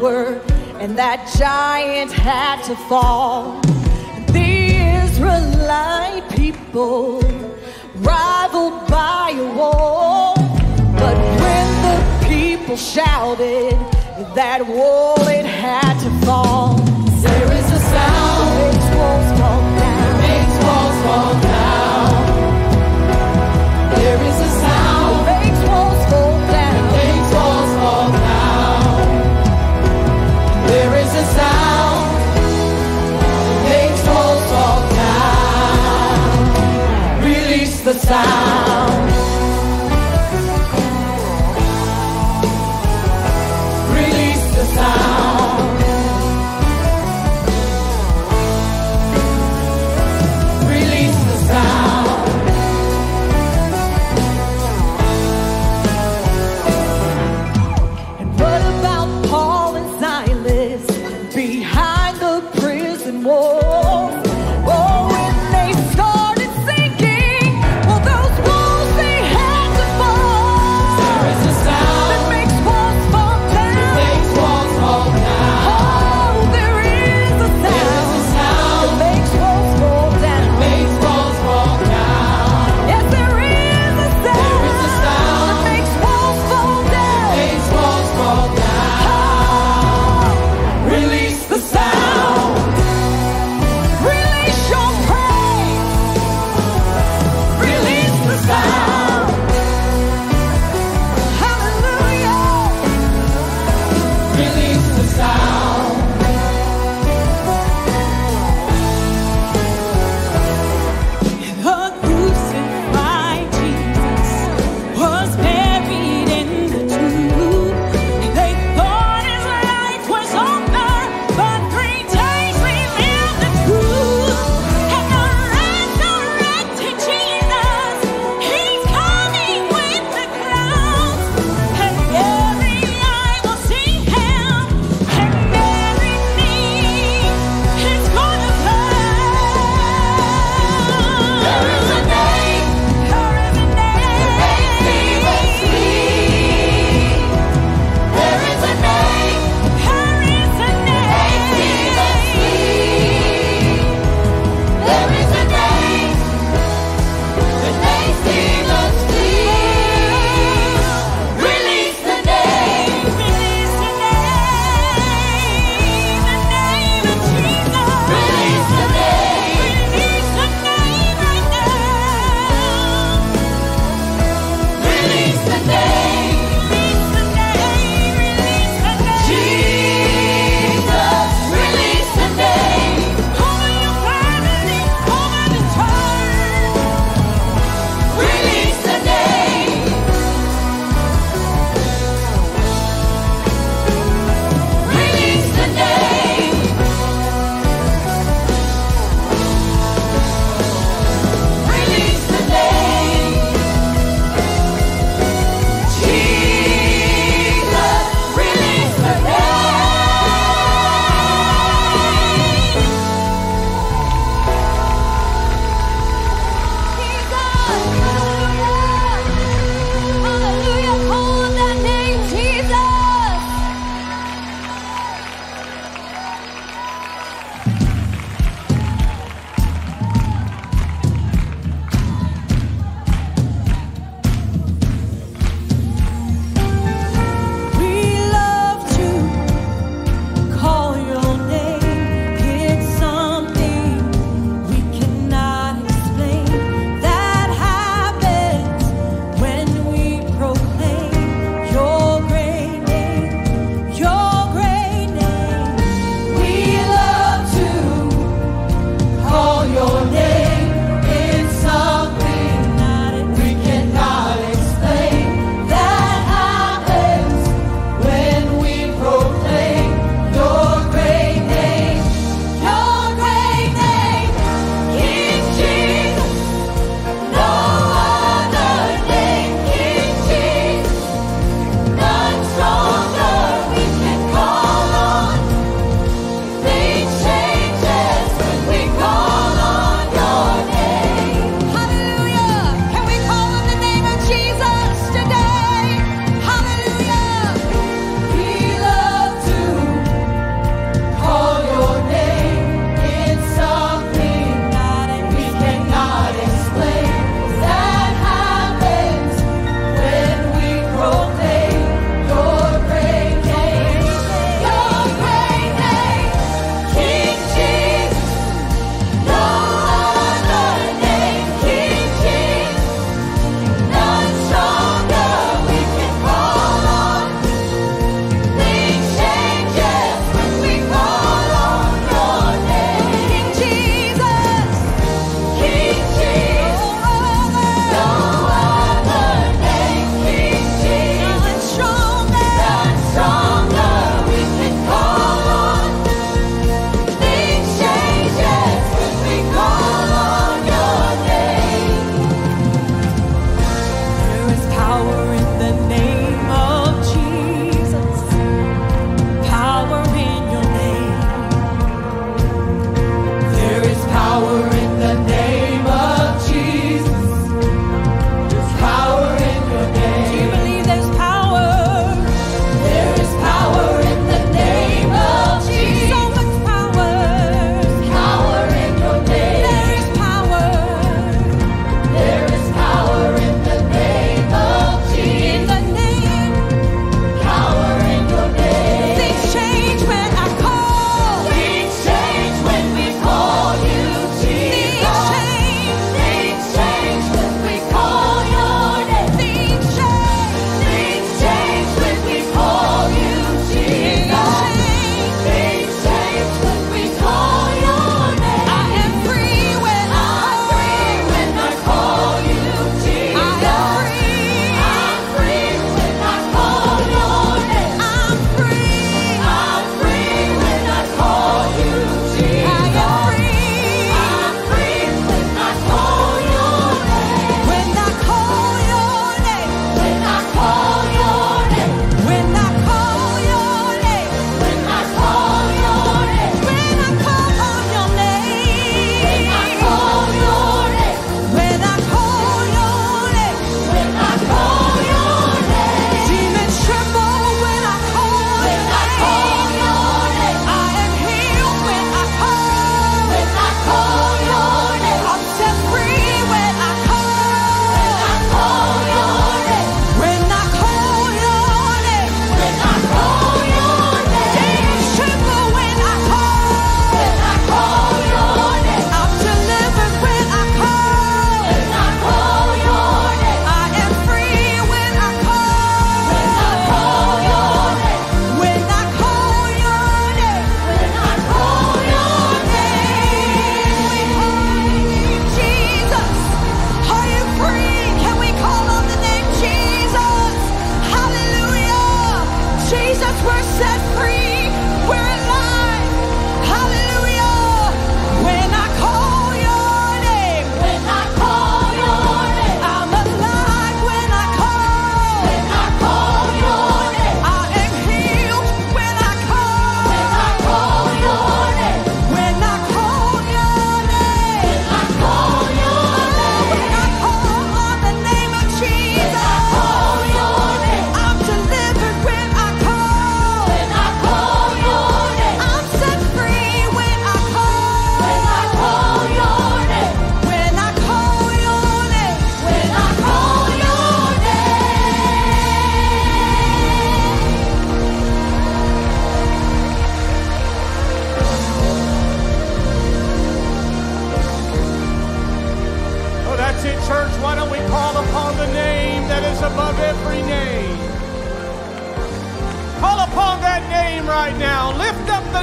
power, and that giant had to fall. The Israelite people rivaled by a wall. But when the people shouted, that wall it had to fall. There is a sound. that Makes walls fall down. Makes walls fall down. Sound.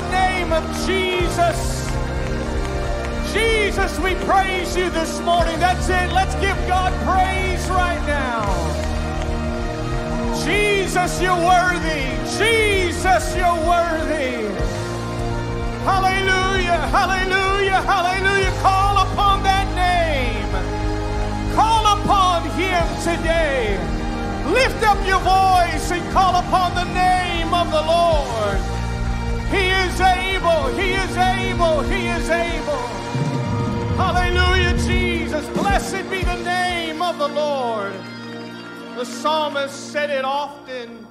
The name of Jesus. Jesus, we praise you this morning. That's it. Let's give God praise right now. Jesus, you're worthy. Jesus, you're worthy. Hallelujah, hallelujah, hallelujah. Call upon that name. Call upon him today. Lift up your voice and call upon the name of the Lord. He is able, he is able, he is able. Hallelujah, Jesus. Blessed be the name of the Lord. The psalmist said it often.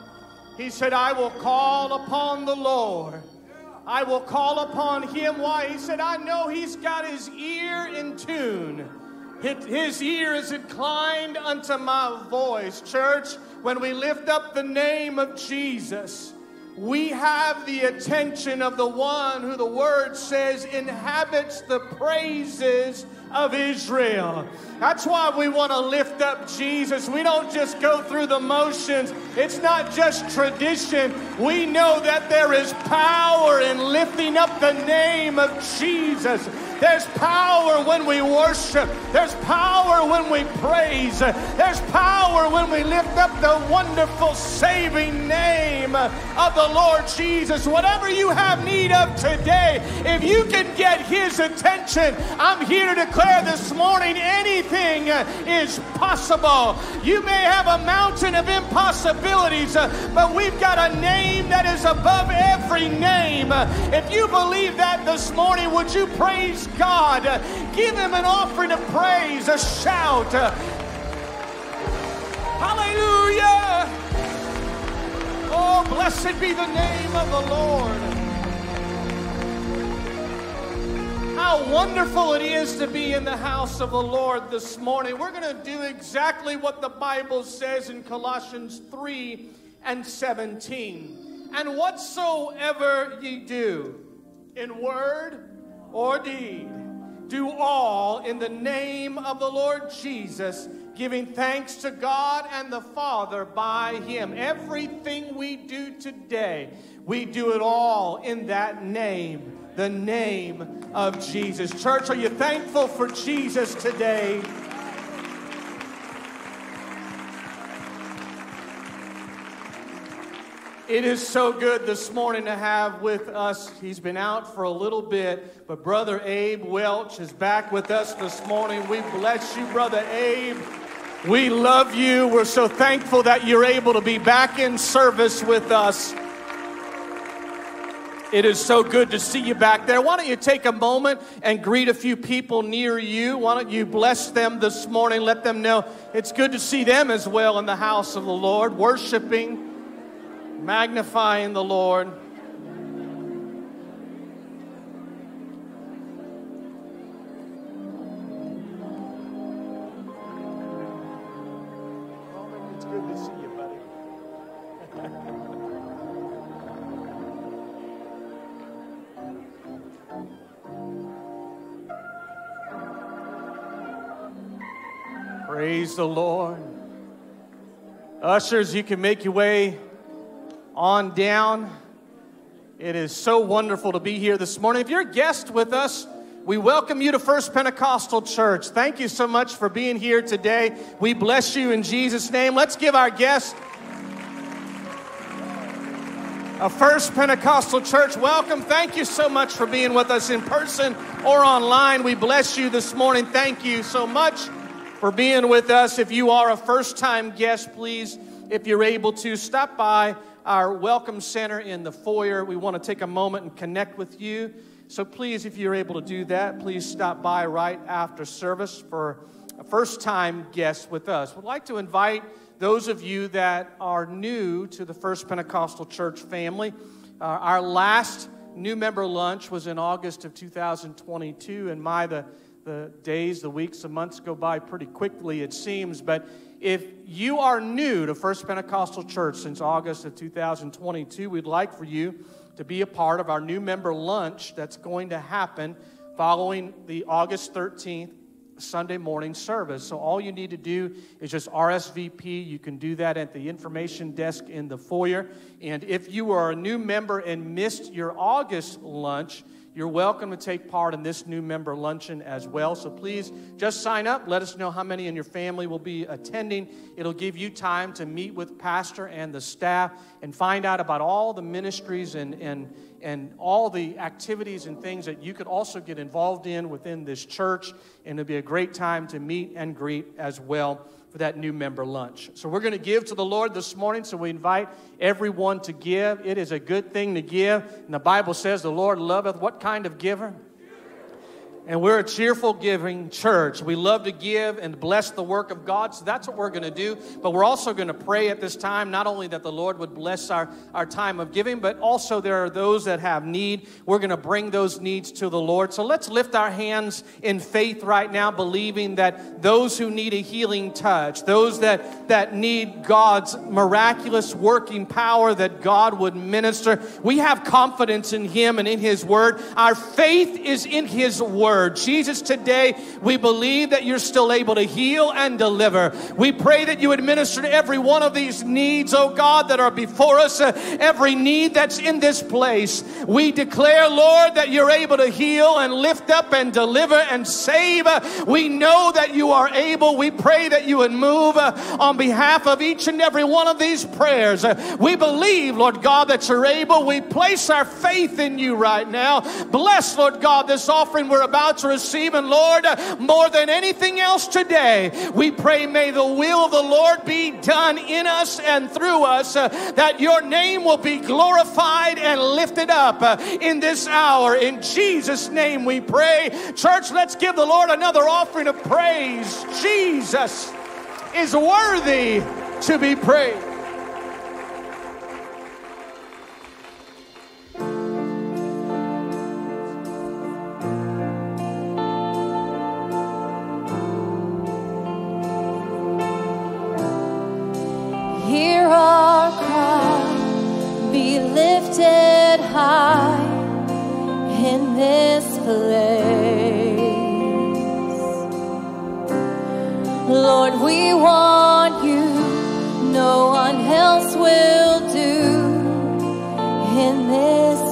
He said, I will call upon the Lord. I will call upon him. Why? He said, I know he's got his ear in tune. His ear is inclined unto my voice. Church, when we lift up the name of Jesus, we have the attention of the one who the word says inhabits the praises of Israel. That's why we want to lift up Jesus. We don't just go through the motions, it's not just tradition. We know that there is power in lifting up the name of Jesus. There's power when we worship. There's power when we praise. There's power when we lift up the wonderful saving name of the Lord Jesus. Whatever you have need of today, if you can get His attention, I'm here to declare this morning anything is possible. You may have a mountain of impossibilities, but we've got a name that is above every name. If you believe that this morning, would you praise God. Give him an offering of praise, a shout. Hallelujah. Oh, blessed be the name of the Lord. How wonderful it is to be in the house of the Lord this morning. We're going to do exactly what the Bible says in Colossians 3 and 17. And whatsoever ye do, in word or deed, do all in the name of the Lord Jesus, giving thanks to God and the Father by Him. Everything we do today, we do it all in that name, the name of Jesus. Church, are you thankful for Jesus today? It is so good this morning to have with us. He's been out for a little bit, but Brother Abe Welch is back with us this morning. We bless you, Brother Abe. We love you. We're so thankful that you're able to be back in service with us. It is so good to see you back there. Why don't you take a moment and greet a few people near you? Why don't you bless them this morning? Let them know it's good to see them as well in the house of the Lord, worshiping magnifying the Lord. Praise the Lord. Ushers, you can make your way on down. It is so wonderful to be here this morning. If you're a guest with us, we welcome you to First Pentecostal Church. Thank you so much for being here today. We bless you in Jesus' name. Let's give our guest a First Pentecostal Church welcome. Thank you so much for being with us in person or online. We bless you this morning. Thank you so much for being with us. If you are a first time guest, please, if you're able to, stop by our welcome center in the foyer. We want to take a moment and connect with you. So please, if you're able to do that, please stop by right after service for a first time guest with us. We'd like to invite those of you that are new to the First Pentecostal Church family. Uh, our last new member lunch was in August of 2022, and my, the, the days, the weeks, the months go by pretty quickly, it seems. But if you are new to First Pentecostal Church since August of 2022, we'd like for you to be a part of our new member lunch that's going to happen following the August 13th Sunday morning service. So all you need to do is just RSVP. You can do that at the information desk in the foyer. And if you are a new member and missed your August lunch, you're welcome to take part in this new member luncheon as well. So please just sign up. Let us know how many in your family will be attending. It'll give you time to meet with Pastor and the staff and find out about all the ministries and, and, and all the activities and things that you could also get involved in within this church. And it'll be a great time to meet and greet as well for that new member lunch. So we're going to give to the Lord this morning. So we invite everyone to give. It is a good thing to give. And the Bible says the Lord loveth what kind of giver? And we're a cheerful giving church. We love to give and bless the work of God. So that's what we're going to do. But we're also going to pray at this time, not only that the Lord would bless our, our time of giving, but also there are those that have need. We're going to bring those needs to the Lord. So let's lift our hands in faith right now, believing that those who need a healing touch, those that, that need God's miraculous working power, that God would minister, we have confidence in Him and in His Word. Our faith is in His Word word. Jesus, today we believe that you're still able to heal and deliver. We pray that you administer to every one of these needs, oh God, that are before us, uh, every need that's in this place. We declare, Lord, that you're able to heal and lift up and deliver and save. Uh, we know that you are able. We pray that you would move uh, on behalf of each and every one of these prayers. Uh, we believe, Lord God, that you're able. We place our faith in you right now. Bless, Lord God, this offering we're about to receive. And Lord, more than anything else today, we pray may the will of the Lord be done in us and through us, uh, that your name will be glorified and lifted up uh, in this hour. In Jesus' name we pray. Church, let's give the Lord another offering of praise. Jesus is worthy to be praised. our cry be lifted high in this place. Lord, we want you, no one else will do in this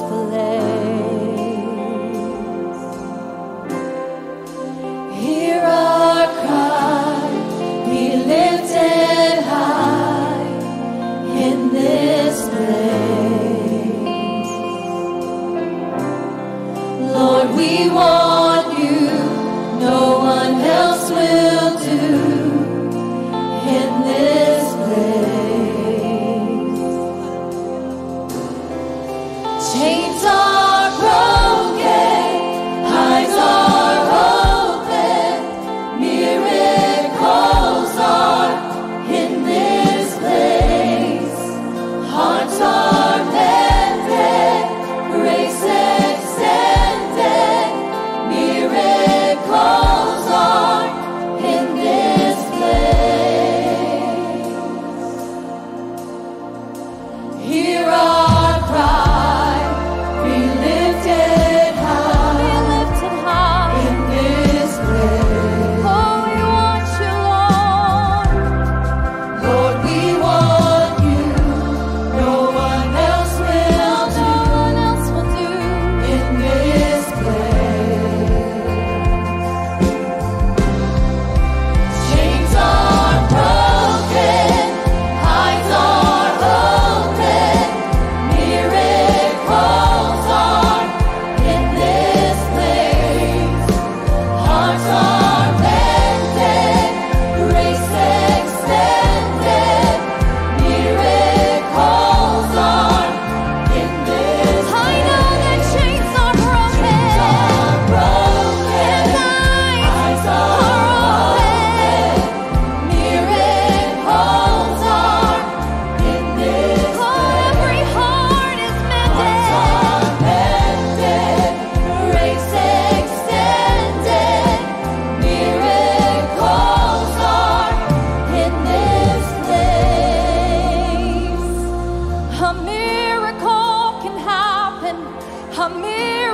a mirror.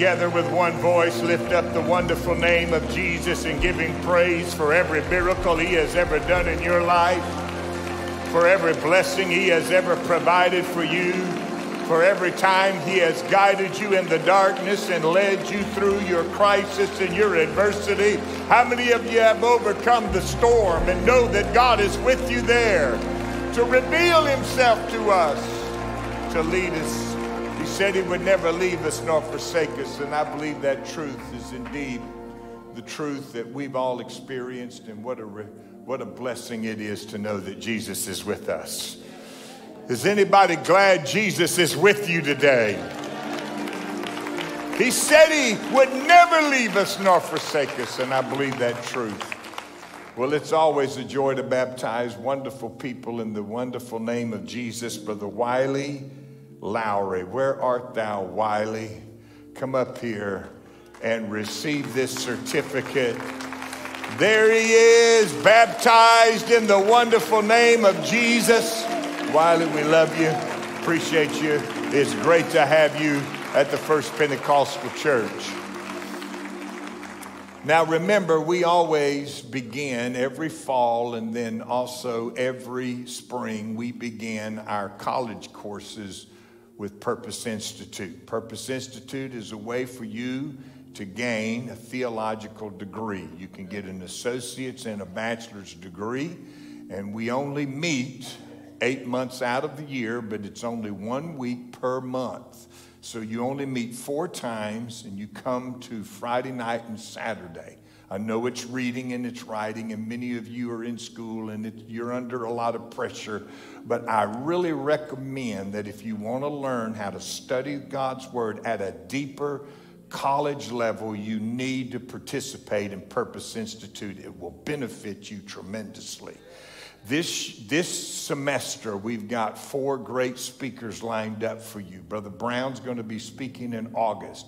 Together with one voice lift up the wonderful name of Jesus and give him praise for every miracle he has ever done in your life, for every blessing he has ever provided for you, for every time he has guided you in the darkness and led you through your crisis and your adversity. How many of you have overcome the storm and know that God is with you there to reveal himself to us, to lead us He said he would never leave us nor forsake us, and I believe that truth is indeed the truth that we've all experienced, and what a, what a blessing it is to know that Jesus is with us. Is anybody glad Jesus is with you today? He said he would never leave us nor forsake us, and I believe that truth. Well, it's always a joy to baptize wonderful people in the wonderful name of Jesus, Brother Wiley Lowry. Where art thou, Wiley? Come up here and receive this certificate. There he is, baptized in the wonderful name of Jesus. Wiley, we love you, appreciate you. It's great to have you at the First Pentecostal Church. Now, remember, we always begin every fall and then also every spring, we begin our college courses with Purpose Institute. Purpose Institute is a way for you to gain a theological degree. You can get an associate's and a bachelor's degree, and we only meet eight months out of the year, but it's only one week per month. So you only meet four times, and you come to Friday night and Saturday. I know it's reading and it's writing, and many of you are in school and it, you're under a lot of pressure. But I really recommend that if you want to learn how to study God's Word at a deeper college level, you need to participate in Purpose Institute. It will benefit you tremendously. This, this semester, we've got four great speakers lined up for you. Brother Brown's going to be speaking in August.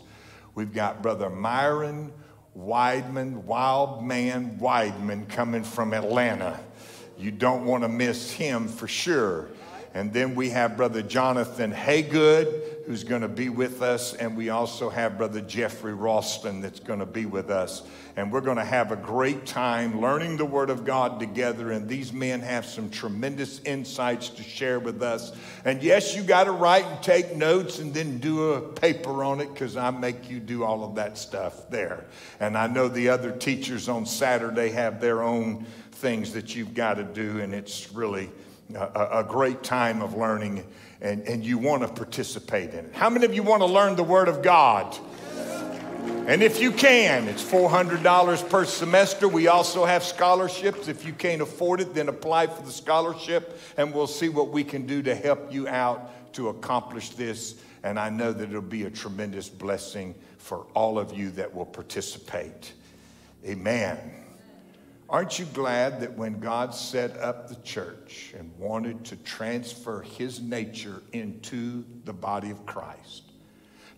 We've got Brother Myron Weidman, Wild Man Weidman coming from Atlanta. You don't want to miss him for sure. And then we have Brother Jonathan Haygood who's going to be with us, and we also have Brother Jeffrey Ralston that's going to be with us. And we're going to have a great time learning the Word of God together. And these men have some tremendous insights to share with us. And yes, you got to write and take notes and then do a paper on it because I make you do all of that stuff there. And I know the other teachers on Saturday have their own things that you've got to do, and it's really a, a great time of learning, and, and you want to participate in it. How many of you want to learn the Word of God? And if you can, it's $400 per semester. We also have scholarships. If you can't afford it, then apply for the scholarship, and we'll see what we can do to help you out to accomplish this. And I know that it'll be a tremendous blessing for all of you that will participate. Amen. Aren't you glad that when God set up the church and wanted to transfer his nature into the body of Christ,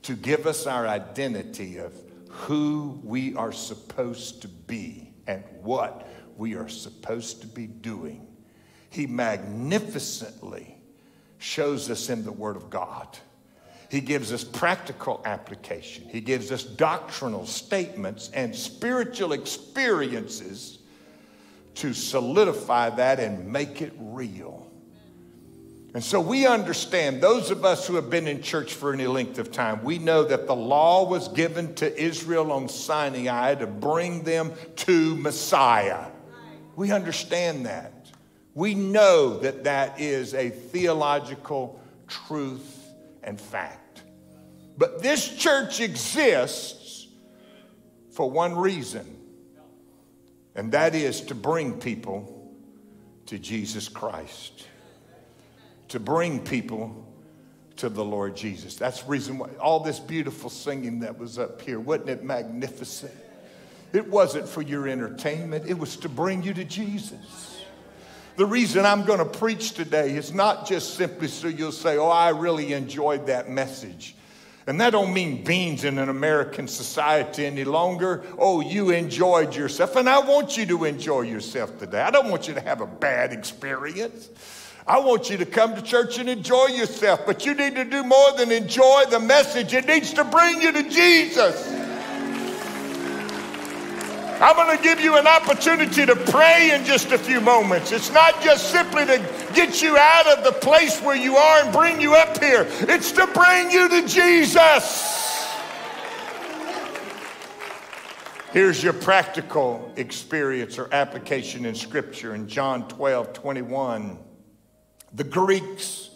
to give us our identity of who we are supposed to be and what we are supposed to be doing, he magnificently shows us in the Word of God. He gives us practical application. He gives us doctrinal statements and spiritual experiences to solidify that and make it real. And so we understand, those of us who have been in church for any length of time, we know that the law was given to Israel on Sinai to bring them to Messiah. We understand that. We know that that is a theological truth and fact. But this church exists for one reason and that is to bring people to Jesus Christ, to bring people to the Lord Jesus. That's the reason why all this beautiful singing that was up here, wasn't it magnificent? It wasn't for your entertainment, it was to bring you to Jesus. The reason I'm going to preach today is not just simply so you'll say, Oh, I really enjoyed that message. And that don't mean beans in an American society any longer. Oh, you enjoyed yourself. And I want you to enjoy yourself today. I don't want you to have a bad experience. I want you to come to church and enjoy yourself. But you need to do more than enjoy the message, it needs to bring you to Jesus. I'm going to give you an opportunity to pray in just a few moments. It's not just simply to get you out of the place where you are and bring you up here, it's to bring you to Jesus. Here's your practical experience or application in Scripture in John 12 21. The Greeks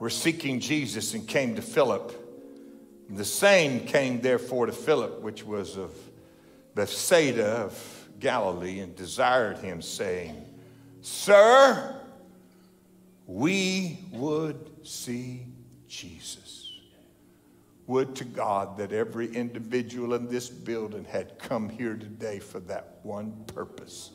were seeking Jesus and came to Philip. The same came therefore to Philip, which was of Bethsaida of Galilee and desired him, saying, Sir, we would see Jesus. Would to God that every individual in this building had come here today for that one purpose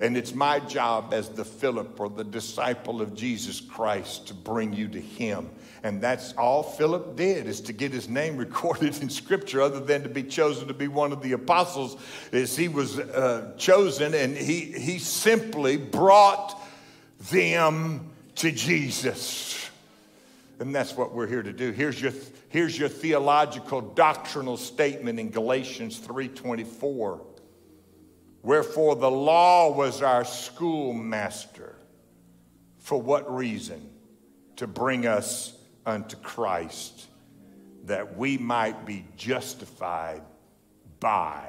and it's my job as the Philip or the disciple of Jesus Christ to bring you to him. And that's all Philip did is to get his name recorded in scripture other than to be chosen to be one of the apostles is he was uh, chosen and he, he simply brought them to Jesus. And that's what we're here to do. Here's your, here's your theological doctrinal statement in Galatians 3.24. Wherefore the law was our schoolmaster. For what reason? To bring us unto Christ, that we might be justified by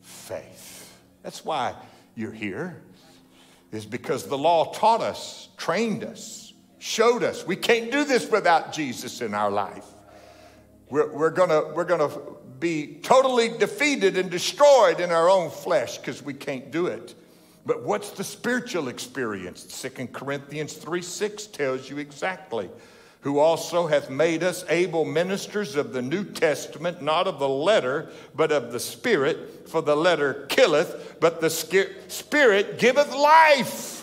faith. That's why you're here, is because the law taught us, trained us, showed us we can't do this without Jesus in our life. We're, we're gonna, we're gonna be totally defeated and destroyed in our own flesh because we can't do it. But what's the spiritual experience? Second Corinthians 3 6 tells you exactly. Who also hath made us able ministers of the New Testament, not of the letter, but of the Spirit. For the letter killeth, but the Spirit giveth life.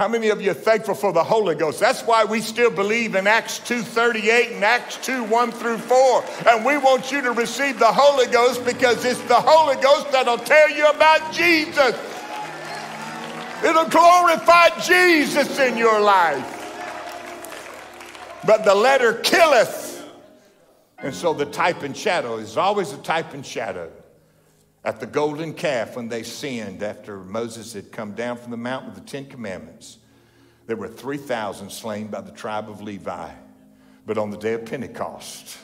How many of you are thankful for the Holy Ghost? That's why we still believe in Acts 2.38 and Acts 2, 1 through 4. And we want you to receive the Holy Ghost because it's the Holy Ghost that'll tell you about Jesus. It'll glorify Jesus in your life. but the letter killeth. And so the type and shadow is always a type and shadow. At the golden calf, when they sinned after Moses had come down from the mountain with the Ten Commandments, there were 3,000 slain by the tribe of Levi. But on the day of Pentecost,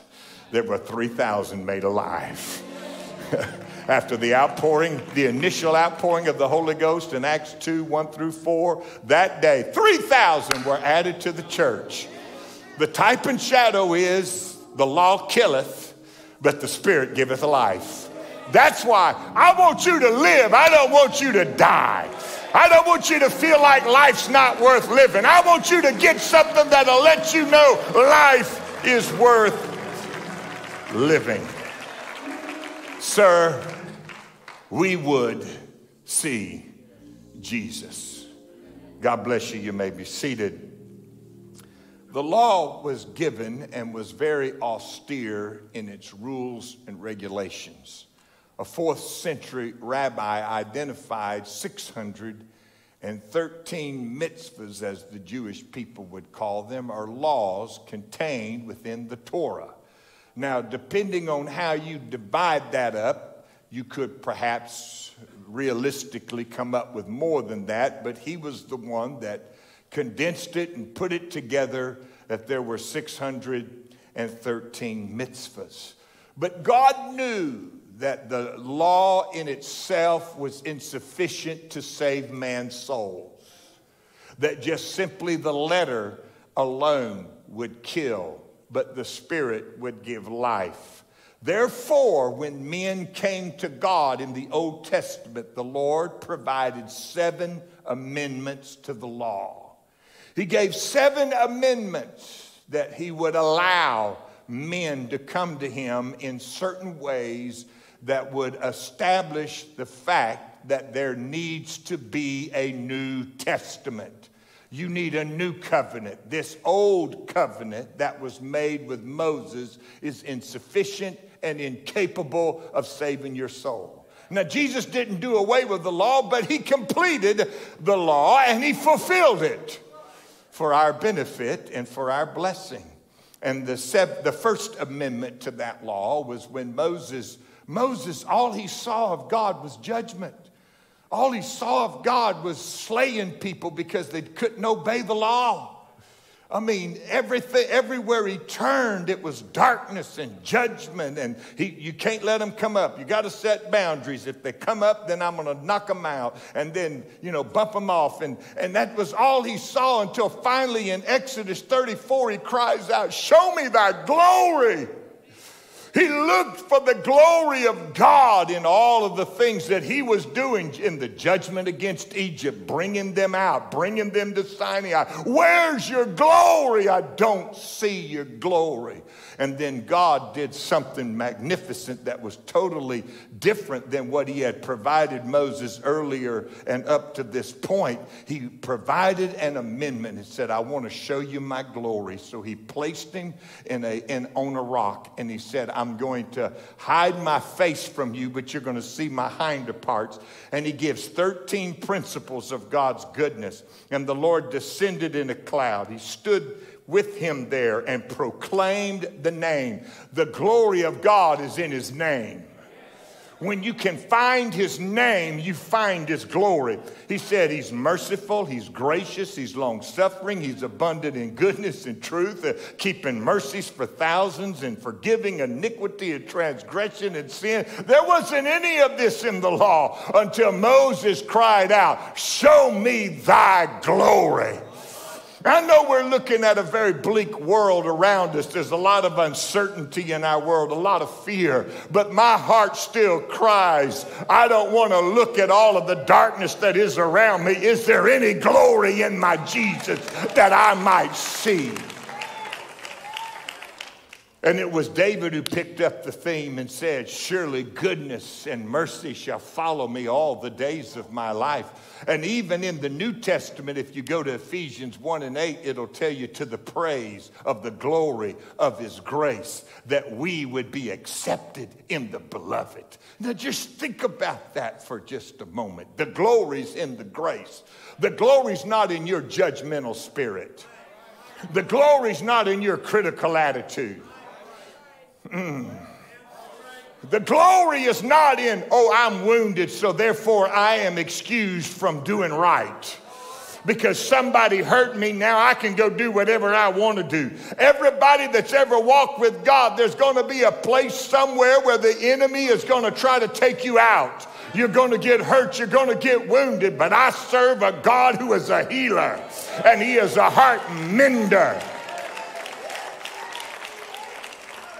there were 3,000 made alive. After the outpouring, the initial outpouring of the Holy Ghost in Acts 2 1 through 4, that day, 3,000 were added to the church. The type and shadow is the law killeth, but the Spirit giveth life. That's why I want you to live. I don't want you to die. I don't want you to feel like life's not worth living. I want you to get something that'll let you know life is worth living. Sir, we would see Jesus. God bless you. You may be seated. The law was given and was very austere in its rules and regulations. A fourth century rabbi identified 613 mitzvahs, as the Jewish people would call them, or laws contained within the Torah. Now, depending on how you divide that up, you could perhaps realistically come up with more than that, but he was the one that condensed it and put it together that there were 613 mitzvahs. But God knew that the law in itself was insufficient to save man's souls, that just simply the letter alone would kill but the Spirit would give life. Therefore, when men came to God in the Old Testament, the Lord provided seven amendments to the law. He gave seven amendments that He would allow men to come to Him in certain ways that would establish the fact that there needs to be a New Testament. You need a new covenant. This old covenant that was made with Moses is insufficient and incapable of saving your soul. Now, Jesus didn't do away with the law, but he completed the law and he fulfilled it for our benefit and for our blessing. And the, the first amendment to that law was when Moses, Moses, all he saw of God was judgment. All he saw of God was slaying people because they couldn't obey the law. I mean, everything, everywhere he turned, it was darkness and judgment, and he, you can't let them come up. You got to set boundaries. If they come up, then I'm going to knock them out, and then you know bump them off. And and that was all he saw until finally in Exodus 34 he cries out, "Show me thy glory." He looked for the glory of God in all of the things that he was doing in the judgment against Egypt, bringing them out, bringing them to Sinai. Where's your glory? I don't see your glory. And then God did something magnificent that was totally different than what he had provided Moses earlier and up to this point. He provided an amendment and said, I want to show you my glory. So he placed him in a, in, on a rock and he said, I'm going to hide my face from you, but you're going to see my hinder parts. And he gives 13 principles of God's goodness. And the Lord descended in a cloud. He stood with him there and proclaimed the name. The glory of God is in his name. When you can find his name, you find his glory. He said he's merciful, he's gracious, he's long suffering, he's abundant in goodness and truth, uh, keeping mercies for thousands and forgiving iniquity and transgression and sin. There wasn't any of this in the law until Moses cried out, Show me thy glory. I know we're looking at a very bleak world around us. There's a lot of uncertainty in our world, a lot of fear, but my heart still cries. I don't want to look at all of the darkness that is around me. Is there any glory in my Jesus that I might see? And it was David who picked up the theme and said, Surely goodness and mercy shall follow me all the days of my life. And even in the New Testament, if you go to Ephesians 1 and 8, it'll tell you to the praise of the glory of his grace that we would be accepted in the beloved. Now just think about that for just a moment. The glory's in the grace, the glory's not in your judgmental spirit. The glory's not in your critical attitude. Mm. The glory is not in, oh, I'm wounded, so therefore I am excused from doing right because somebody hurt me. Now I can go do whatever I want to do. Everybody that's ever walked with God, there's going to be a place somewhere where the enemy is going to try to take you out. You're going to get hurt. You're going to get wounded. But I serve a God who is a healer and he is a heart mender.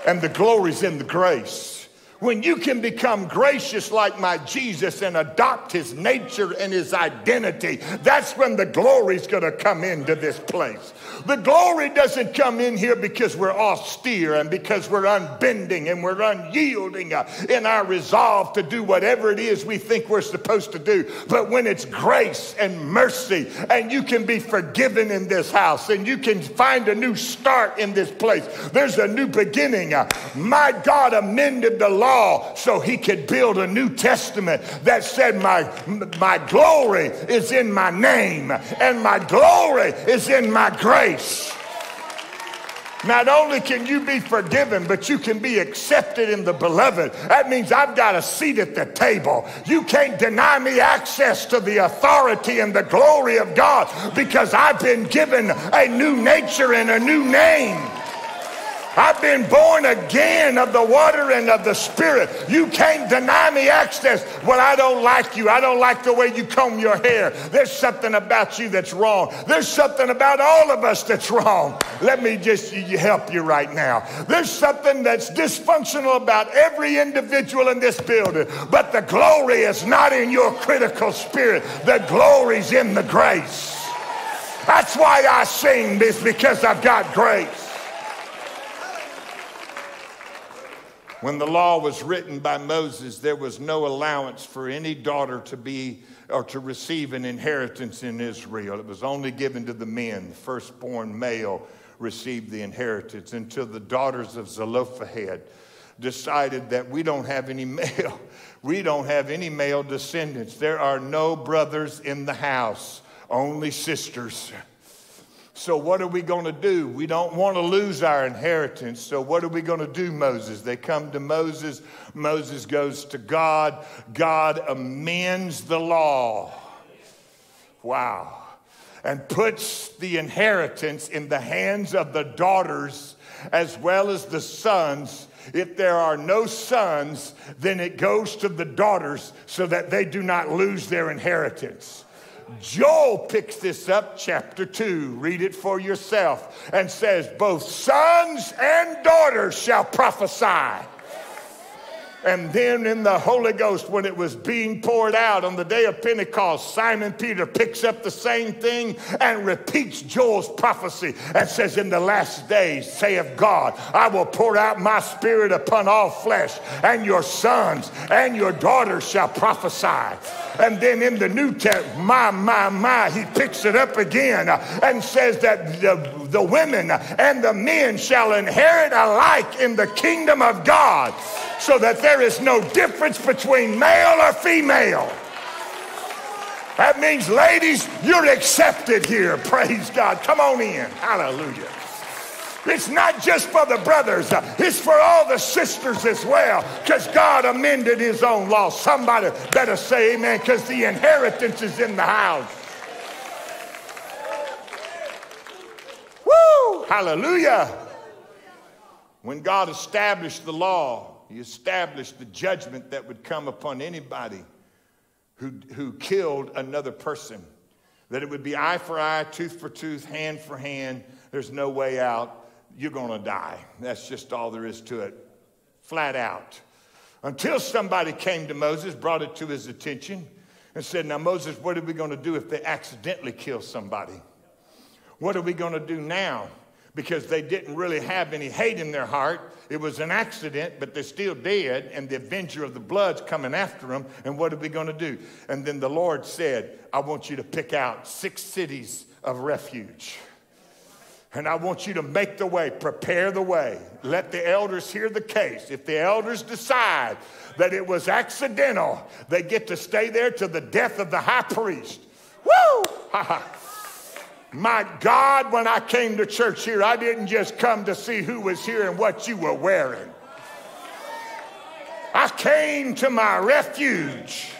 And the glory's in the grace. When you can become gracious like my Jesus and adopt his nature and his identity, that's when the glory's to come into this place. The glory doesn't come in here because we're austere and because we're unbending and we're unyielding uh, in our resolve to do whatever it is we think we're supposed to do. But when it's grace and mercy and you can be forgiven in this house and you can find a new start in this place, there's a new beginning. Uh, my God amended the law so he could build a New Testament that said, My, my glory is in my name and my glory is in my grace. Not only can you be forgiven, but you can be accepted in the beloved. That means I've got a seat at the table. You can't deny me access to the authority and the glory of God because I've been given a new nature and a new name. I've been born again of the water and of the spirit. You can't deny me access. Well, I don't like you. I don't like the way you comb your hair. There's something about you that's wrong. There's something about all of us that's wrong. Let me just help you right now. There's something that's dysfunctional about every individual in this building, but the glory is not in your critical spirit. The glory's in the grace. That's why I sing this because I've got grace. When the law was written by Moses, there was no allowance for any daughter to be or to receive an inheritance in Israel. It was only given to the men. The firstborn male received the inheritance until the daughters of Zelophehad decided that we don't have any male. We don't have any male descendants. There are no brothers in the house, only sisters. So, what are we going to do? We don't want to lose our inheritance. So, what are we going to do, Moses? They come to Moses. Moses goes to God. God amends the law. Wow. And puts the inheritance in the hands of the daughters as well as the sons. If there are no sons, then it goes to the daughters so that they do not lose their inheritance. Joel picks this up, chapter 2. Read it for yourself and says, Both sons and daughters shall prophesy. And then in the Holy Ghost, when it was being poured out on the day of Pentecost, Simon Peter picks up the same thing and repeats Joel's prophecy and says, In the last days, saith God, I will pour out my spirit upon all flesh, and your sons and your daughters shall prophesy. And then in the New Testament, my, my, my, he picks it up again and says that the, the women and the men shall inherit alike in the kingdom of God so that there is no difference between male or female. That means, ladies, you're accepted here. Praise God. Come on in. Hallelujah. It's not just for the brothers, it's for all the sisters as well, because God amended his own law. Somebody better say amen, because the inheritance is in the house. Woo! Hallelujah. When God established the law, he established the judgment that would come upon anybody who, who killed another person. That it would be eye for eye, tooth for tooth, hand for hand. There's no way out. You're going to die. That's just all there is to it. Flat out. Until somebody came to Moses, brought it to his attention, and said, Now, Moses, what are we going to do if they accidentally kill somebody? What are we going to do now? Because they didn't really have any hate in their heart. It was an accident, but they're still dead, and the avenger of the blood's coming after them. And what are we going to do? And then the Lord said, I want you to pick out six cities of refuge. And I want you to make the way, prepare the way. Let the elders hear the case. If the elders decide that it was accidental, they get to stay there till the death of the high priest. Woo! My God, when I came to church here, I didn't just come to see who was here and what you were wearing. I came to my refuge.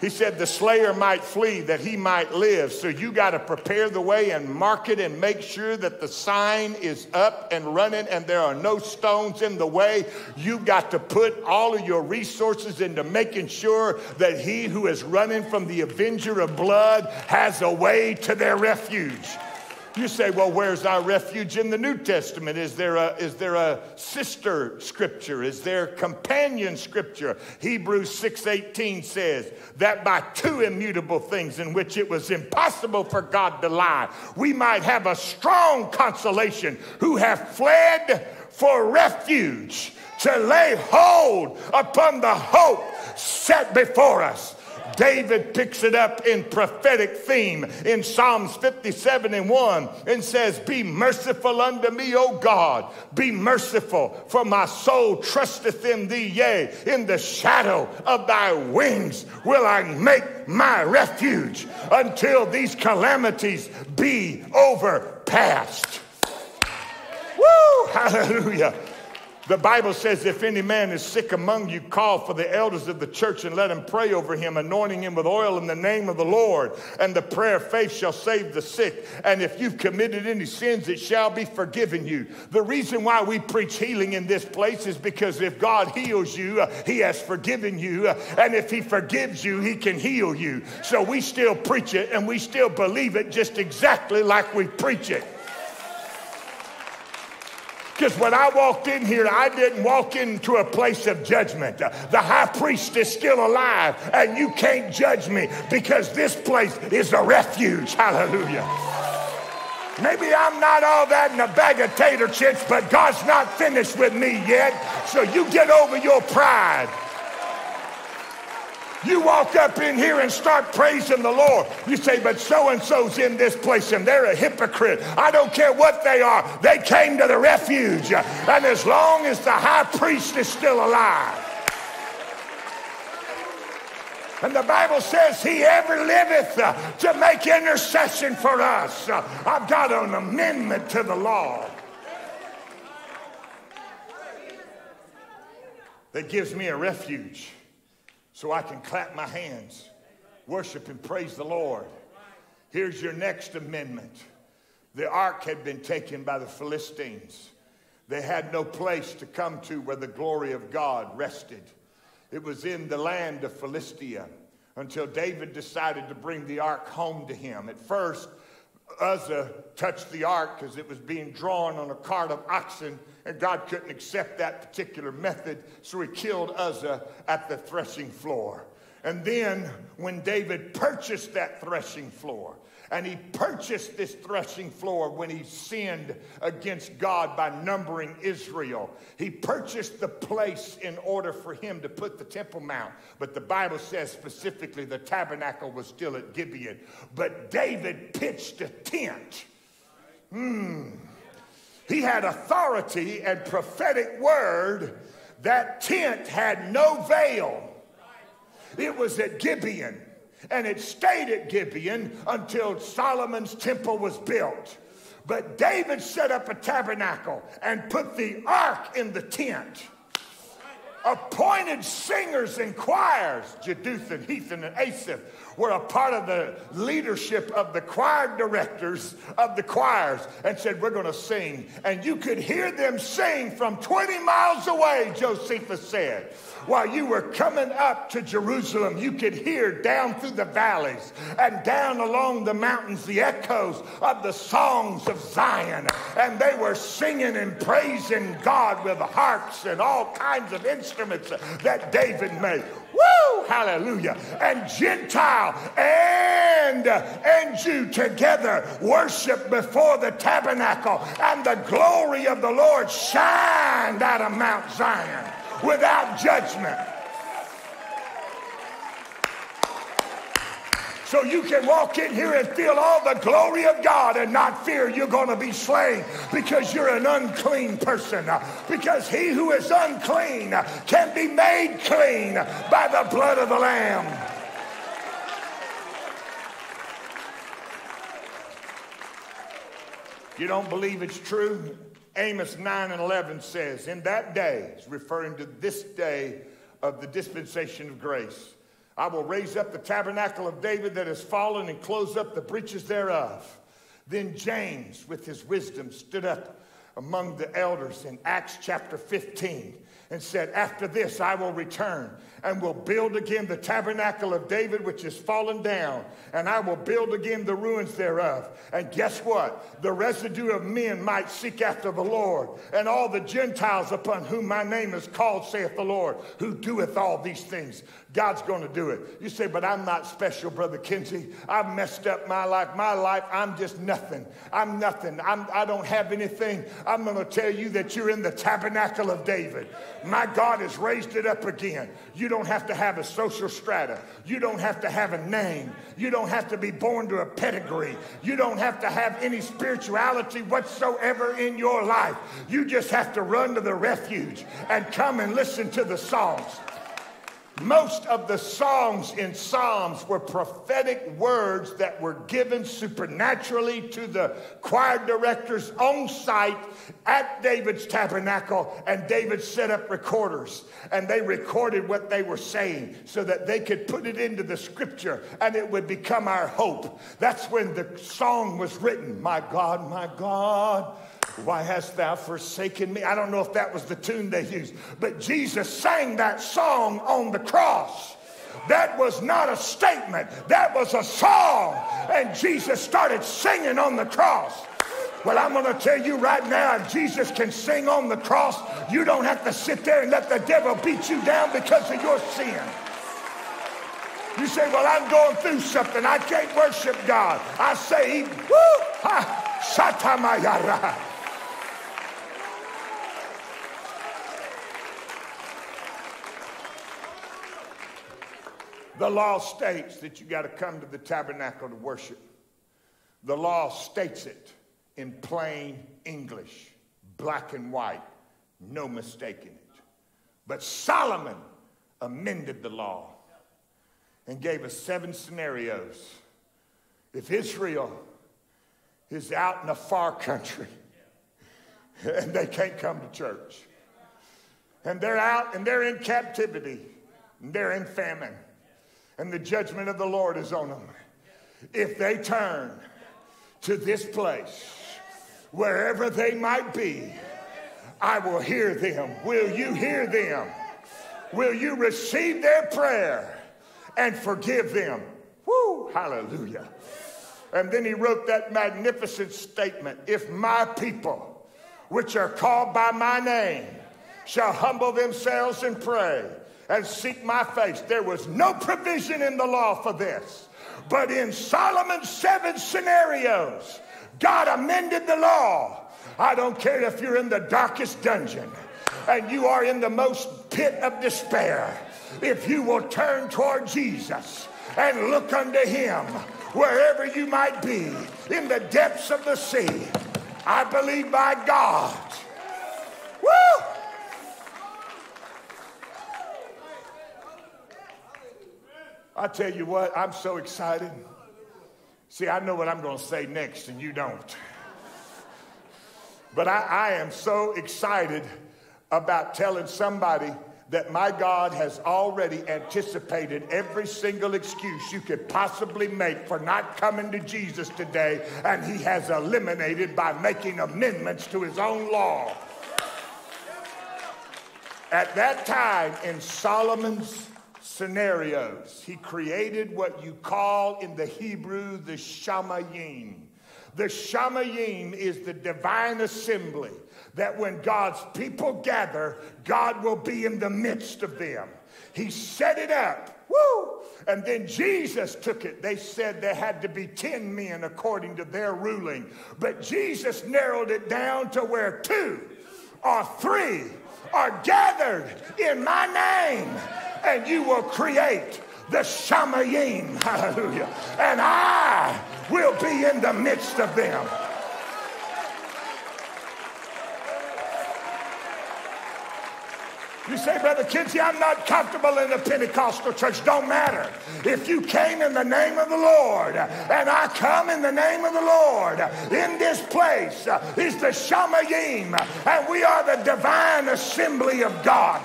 He said the slayer might flee that he might live. So you got to prepare the way and mark it and make sure that the sign is up and running and there are no stones in the way. You've got to put all of your resources into making sure that he who is running from the avenger of blood has a way to their refuge. You say, well, where's our refuge in the New Testament? Is there a, is there a sister scripture? Is there companion scripture? Hebrews 6.18 says that by two immutable things in which it was impossible for God to lie, we might have a strong consolation who have fled for refuge to lay hold upon the hope set before us. David picks it up in prophetic theme in Psalms 57 and 1 and says, Be merciful unto me, O God. Be merciful, for my soul trusteth in thee. Yea, in the shadow of thy wings will I make my refuge until these calamities be overpassed. Woo! Hallelujah. The Bible says, if any man is sick among you, call for the elders of the church and let him pray over him, anointing him with oil in the name of the Lord. And the prayer of faith shall save the sick. And if you've committed any sins, it shall be forgiven you. The reason why we preach healing in this place is because if God heals you, uh, he has forgiven you. Uh, and if he forgives you, he can heal you. So we still preach it and we still believe it just exactly like we preach it. Because when I walked in here, I didn't walk into a place of judgment. The high priest is still alive, and you can't judge me because this place is a refuge. Hallelujah. Maybe I'm not all that in a bag of tater chips, but God's not finished with me yet. So you get over your pride. You walk up in here and start praising the Lord. You say, but so and so's in this place and they're a hypocrite. I don't care what they are. They came to the refuge. And as long as the high priest is still alive, and the Bible says he ever liveth uh, to make intercession for us. Uh, I've got an amendment to the law that gives me a refuge so I can clap my hands, worship and praise the Lord. Here's your next amendment. The ark had been taken by the Philistines. They had no place to come to where the glory of God rested. It was in the land of Philistia until David decided to bring the ark home to him. At first, Uzzah touched the ark because it was being drawn on a cart of oxen and God couldn't accept that particular method, so he killed Uzzah at the threshing floor. And then, when David purchased that threshing floor, and he purchased this threshing floor when he sinned against God by numbering Israel. He purchased the place in order for him to put the Temple Mount. But the Bible says specifically the tabernacle was still at Gibeon. But David pitched a tent. Hmm. He had authority and prophetic word. That tent had no veil. It was at Gibeon, and it stayed at Gibeon until Solomon's temple was built. But David set up a tabernacle and put the ark in the tent appointed singers and choirs, Jeduthun, Heman, and Asaph, were a part of the leadership of the choir directors of the choirs and said, We're going to sing. And you could hear them sing from 20 miles away, Josephus said. While you were coming up to Jerusalem, you could hear down through the valleys and down along the mountains the echoes of the songs of Zion. And they were singing and praising God with harps and all kinds of instruments that David made. Woo! Hallelujah. And Gentile and, and Jew together worship before the tabernacle, and the glory of the Lord shined out of Mount Zion without judgment. So you can walk in here and feel all the glory of God and not fear you're going to be slain because you're an unclean person. Because he who is unclean can be made clean by the blood of the Lamb. You don't believe it's true? Amos 9 and 11 says, In that day, referring to this day of the dispensation of grace, I will raise up the tabernacle of David that has fallen and close up the breaches thereof. Then James, with his wisdom, stood up among the elders in Acts chapter 15 and said, After this I will return and will build again the tabernacle of David, which is fallen down, and I will build again the ruins thereof. And guess what? The residue of men might seek after the Lord, and all the Gentiles upon whom my name is called, saith the Lord, who doeth all these things. God's going to do it. You say, but I'm not special, Brother Kinsey. I've messed up my life. My life, I'm just nothing. I'm nothing. I'm, I don't have anything. I'm going to tell you that you're in the tabernacle of David. My God has raised it up again. You don't have to have a social strata. You don't have to have a name. You don't have to be born to a pedigree. You don't have to have any spirituality whatsoever in your life. You just have to run to the refuge and come and listen to the songs. Most of the songs in Psalms were prophetic words that were given supernaturally to the choir directors on site at David's tabernacle, and David set up recorders, and they recorded what they were saying so that they could put it into the scripture and it would become our hope. That's when the song was written My God, my God. Why hast thou forsaken me? I don't know if that was the tune they used, but Jesus sang that song on the cross. That was not a statement, that was a song. And Jesus started singing on the cross. Well, I'm going to tell you right now if Jesus can sing on the cross, you don't have to sit there and let the devil beat you down because of your sin. You say, Well, I'm going through something. I can't worship God. I say, Woo! Ha! Shatamayara. The law states that you got to come to the tabernacle to worship. The law states it in plain English, black and white, no mistaking it. But Solomon amended the law and gave us seven scenarios. If Israel is out in a far country and they can't come to church, and they're out and they're in captivity, and they're in famine, and the judgment of the Lord is on them. If they turn to this place, wherever they might be, I will hear them. Will you hear them? Will you receive their prayer and forgive them? Woo, hallelujah. And then he wrote that magnificent statement If my people, which are called by my name, shall humble themselves and pray and seek my face. There was no provision in the law for this. But in Solomon's seven scenarios, God amended the law. I don't care if you're in the darkest dungeon and you are in the most pit of despair. If you will turn toward Jesus and look unto him wherever you might be in the depths of the sea, I believe by God. Woo! I tell you what, I'm so excited. See, I know what I'm going to say next, and you don't. But I, I, am so excited about telling somebody that my God has already anticipated every single excuse you could possibly make for not coming to Jesus today, and He has eliminated by making amendments to His own law. At that time in Solomon's scenarios. He created what you call in the Hebrew the Shamayim. The Shamayim is the divine assembly that when God's people gather, God will be in the midst of them. He set it up. Woo! And then Jesus took it. They said there had to be 10 men according to their ruling. But Jesus narrowed it down to where two or three are gathered in my name and you will create the Shamayim. Hallelujah. And I will be in the midst of them. You say, Brother Kinsey, I'm not comfortable in the Pentecostal church. Don't matter. If you came in the name of the Lord, and I come in the name of the Lord, in this place is the Shamayim, and we are the divine assembly of God.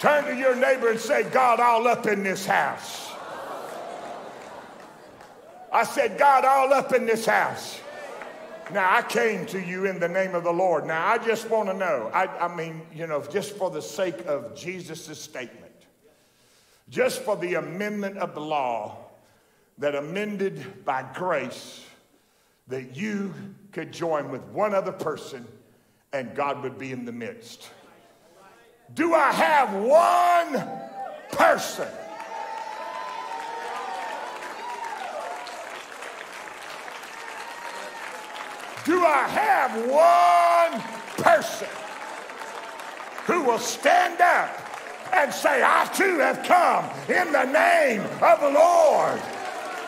Turn to your neighbor and say, God, all up in this house. I said, God, all up in this house. Now, I came to you in the name of the Lord. Now, I just want to know, I, I mean, you know, just for the sake of Jesus' statement, just for the amendment of the law that amended by grace, that you could join with one other person and God would be in the midst. Do I have one person? do I have one person who will stand up and say, I too have come in the name of the Lord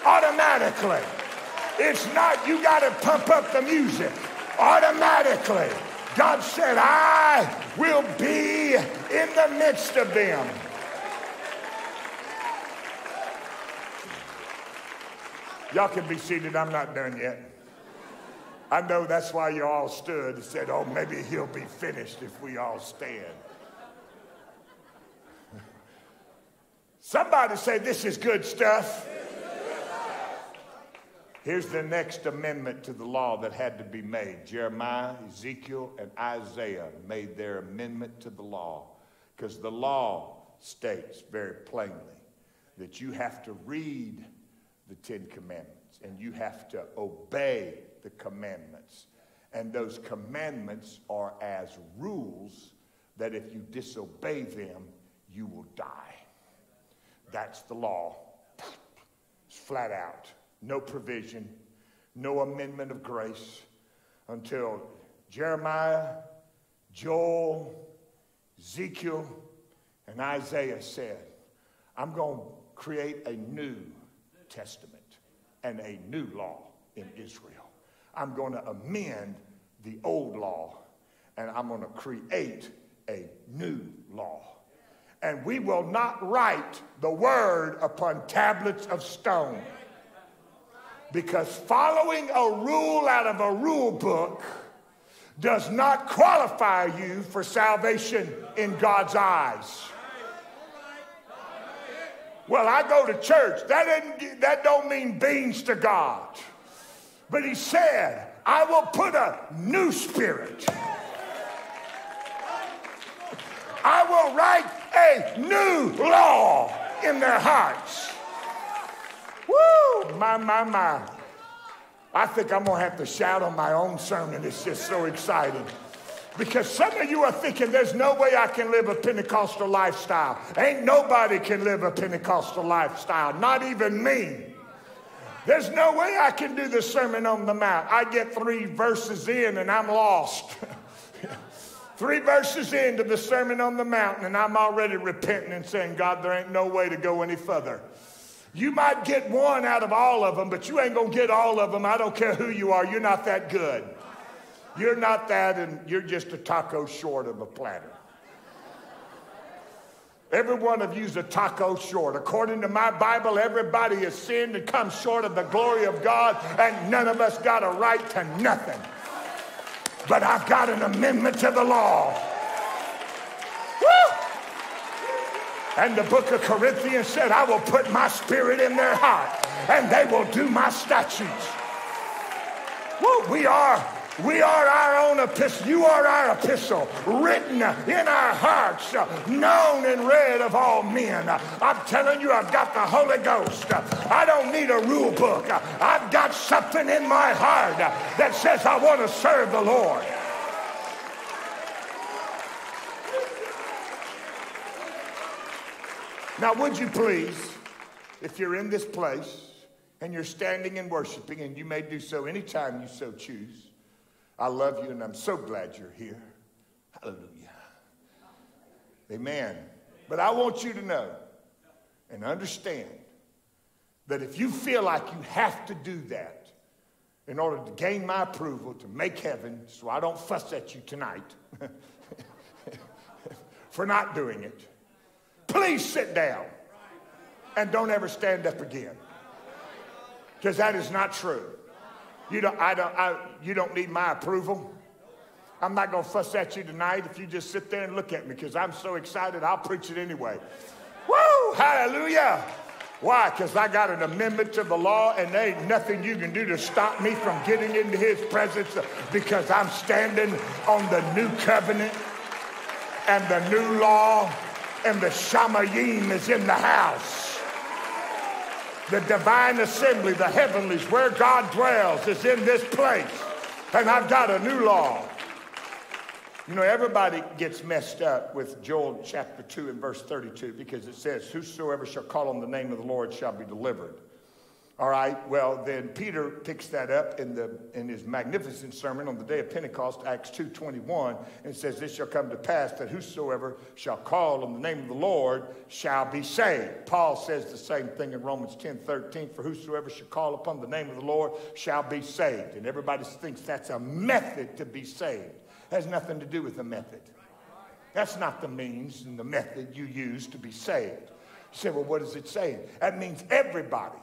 automatically. It's not, you got to pump up the music automatically. God said, I will be in the midst of them. Y'all can be seated. I'm not done yet. I know that's why you all stood and said, oh, maybe he'll be finished if we all stand. Somebody say, this is good stuff. Here's the next amendment to the law that had to be made. Jeremiah, Ezekiel, and Isaiah made their amendment to the law because the law states very plainly that you have to read the Ten Commandments and you have to obey the commandments. And those commandments are as rules that if you disobey them, you will die. That's the law. It's flat out. No provision, no amendment of grace until Jeremiah, Joel, Ezekiel, and Isaiah said, I'm going to create a new testament and a new law in Israel. I'm going to amend the old law and I'm going to create a new law. And we will not write the word upon tablets of stone. Because following a rule out of a rule book does not qualify you for salvation in God's eyes. Well, I go to church. That, didn't, that don't mean beans to God. But he said, I will put a new spirit. I will write a new law in their hearts. Woo! My, my, my. I think I'm going to have to shout on my own sermon. It's just so exciting. Because some of you are thinking there's no way I can live a Pentecostal lifestyle. Ain't nobody can live a Pentecostal lifestyle, not even me. There's no way I can do the Sermon on the Mount. I get three verses in and I'm lost. three verses into the Sermon on the Mountain and I'm already repenting and saying, God, there ain't no way to go any further. You might get one out of all of them, but you ain't to get all of them. I don't care who you are. You're not that good. You're not that, and you're just a taco short of a platter. Every one of you's a taco short. According to my Bible, everybody has sinned and come short of the glory of God, and none of us got a right to nothing. But I've got an amendment to the law. And the book of Corinthians said, I will put my spirit in their heart, and they will do my statutes. Woo! We are we are our own epistle. You are our epistle, written in our hearts, known and read of all men. I'm telling you, I've got the Holy Ghost. I don't need a rule book. I've got something in my heart that says I want to serve the Lord. Now, would you please, if you're in this place and you're standing and worshiping, and you may do so anytime you so choose, I love you and I'm so glad you're here. Hallelujah. Amen. But I want you to know and understand that if you feel like you have to do that, in order to gain my approval to make heaven so I don't fuss at you tonight for not doing it. Please sit down and don't ever stand up again. Because that is not true. You don't, I don't, I, you don't need my approval. I'm not going to fuss at you tonight if you just sit there and look at me because I'm so excited, I'll preach it anyway. Woo! Hallelujah! Why? Because I got an amendment to the law and there ain't nothing you can do to stop me from getting into his presence because I'm standing on the new covenant and the new law and the Shamayim is in the house. The divine assembly, the heavenlies, where God dwells, is in this place. And I've got a new law. You know, everybody gets messed up with Joel chapter 2 and verse 32 because it says, Whosoever shall call on the name of the Lord shall be delivered. All right, well, then Peter picks that up in, the, in his magnificent sermon on the day of Pentecost, Acts 2.21, and says, This shall come to pass that whosoever shall call on the name of the Lord shall be saved. Paul says the same thing in Romans 10.13, For whosoever shall call upon the name of the Lord shall be saved. And everybody thinks that's a method to be saved. It has nothing to do with the method. That's not the means and the method you use to be saved. You say, well, what does it say? That means everybody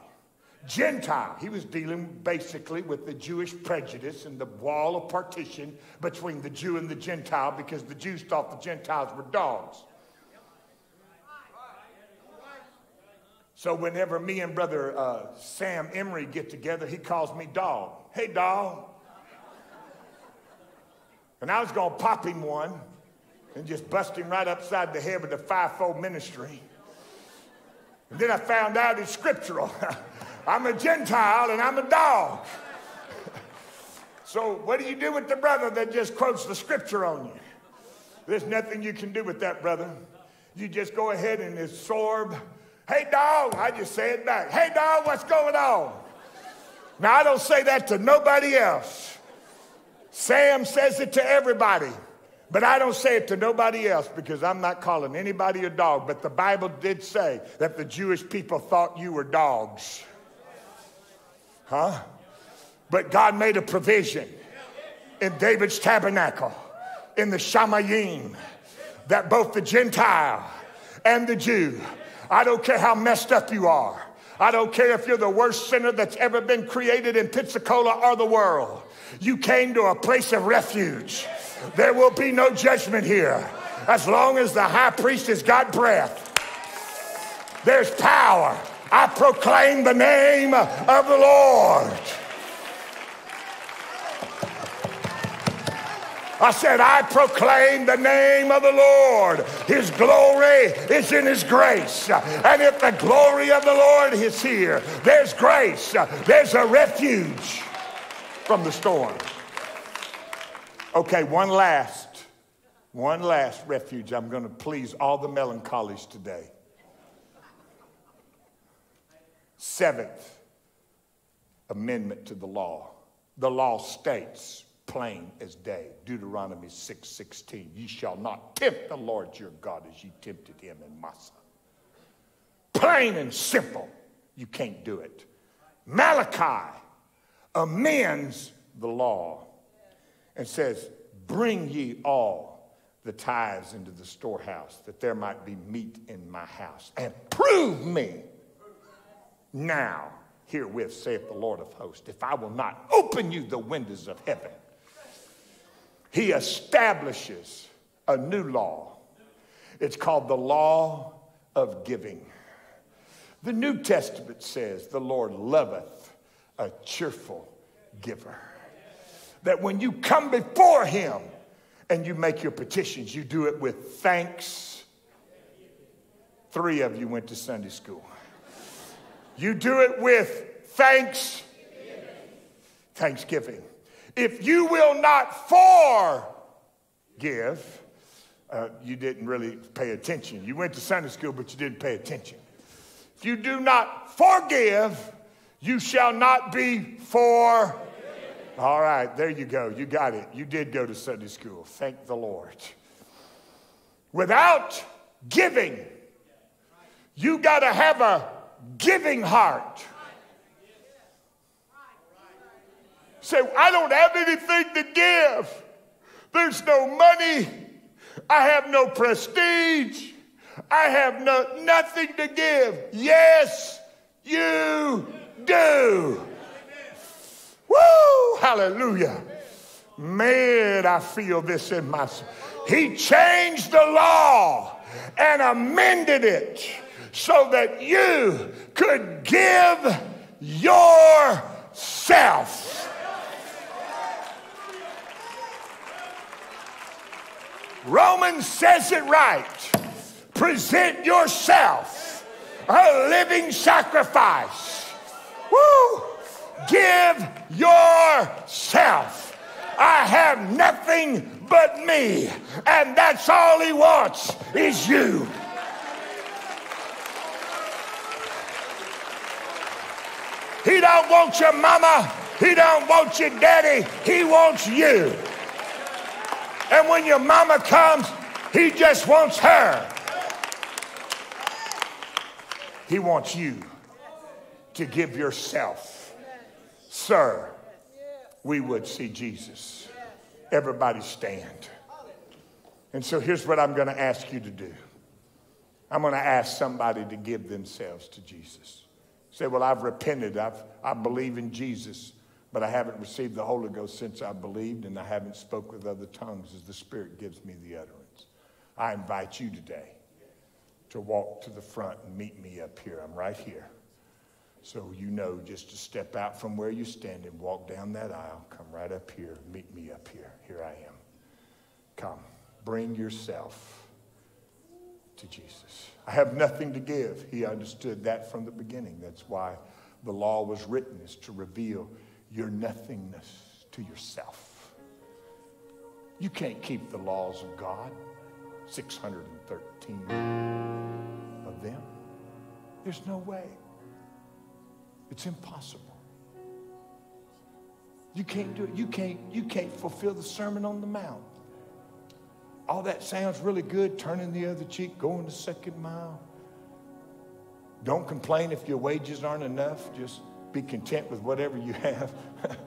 Gentile. He was dealing basically with the Jewish prejudice and the wall of partition between the Jew and the Gentile because the Jews thought the Gentiles were dogs. So whenever me and brother uh, Sam Emery get together, he calls me dog. Hey, dog. And I was going to pop him one and just bust him right upside the head with the fivefold ministry. And then I found out it's scriptural. I'm a Gentile and I'm a dog. so, what do you do with the brother that just quotes the scripture on you? There's nothing you can do with that brother. You just go ahead and absorb. Hey, dog, I just say it back. Hey, dog, what's going on? Now, I don't say that to nobody else. Sam says it to everybody, but I don't say it to nobody else because I'm not calling anybody a dog. But the Bible did say that the Jewish people thought you were dogs. Huh? But God made a provision in David's tabernacle, in the Shamayim, that both the Gentile and the Jew, I don't care how messed up you are, I don't care if you're the worst sinner that's ever been created in Pensacola or the world, you came to a place of refuge. There will be no judgment here as long as the high priest has got breath. There's power I proclaim the name of the Lord. I said, I proclaim the name of the Lord. His glory is in His grace. And if the glory of the Lord is here, there's grace, there's a refuge from the storm. Okay, one last, one last refuge. I'm going to please all the melancholies today. Seventh amendment to the law. The law states plain as day, Deuteronomy 6 16, ye shall not tempt the Lord your God as ye tempted him in Massah. Plain and simple, you can't do it. Malachi amends the law and says, Bring ye all the tithes into the storehouse, that there might be meat in my house, and prove me now, herewith saith the Lord of hosts, if I will not open you the windows of heaven, he establishes a new law. It's called the law of giving. The New Testament says the Lord loveth a cheerful giver. That when you come before him and you make your petitions, you do it with thanks. Three of you went to Sunday school. You do it with thanks, thanksgiving. If you will not forgive, uh, you didn't really pay attention. You went to Sunday school, but you didn't pay attention. If you do not forgive, you shall not be for. All right, there you go. You got it. You did go to Sunday school. Thank the Lord. Without giving, you got to have a giving heart. Say, I don't have anything to give. There's no money. I have no prestige. I have no, nothing to give. Yes, you do. Woo! Hallelujah. Man, I feel this in my soul. He changed the law and amended it so that you could give yourself. Romans says it right. Present yourself a living sacrifice. Woo! Give yourself. I have nothing but me, and that's all he wants is you. He don't want your mama. He don't want your daddy. He wants you. And when your mama comes, he just wants her. He wants you to give yourself. Sir, we would see Jesus. Everybody stand. And so here's what I'm going to ask you to do I'm going to ask somebody to give themselves to Jesus. Say, well, I've repented. I've, I believe in Jesus, but I haven't received the Holy Ghost since I believed, and I haven't spoke with other tongues as the Spirit gives me the utterance. I invite you today to walk to the front and meet me up here. I'm right here. So you know just to step out from where you stand and walk down that aisle. Come right up here. Meet me up here. Here I am. Come. Bring yourself to Jesus. I have nothing to give. He understood that from the beginning. That's why the law was written, is to reveal your nothingness to yourself. You can't keep the laws of God, 613 of them. There's no way. It's impossible. You can't do it. You can't, you can't fulfill the Sermon on the Mount. All that sounds really good, turning the other cheek, going the second mile. Don't complain if your wages aren't enough. Just be content with whatever you have.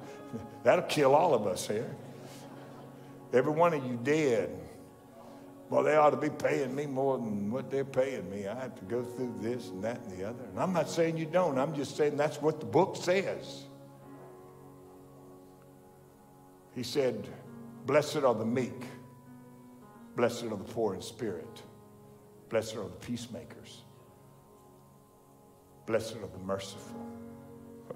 That'll kill all of us here. Every one of you dead. Well, they ought to be paying me more than what they're paying me. I have to go through this and that and the other. And I'm not saying you don't. I'm just saying that's what the book says. He said, Blessed are the meek. Blessed are the poor in spirit. Blessed are the peacemakers. Blessed are the merciful.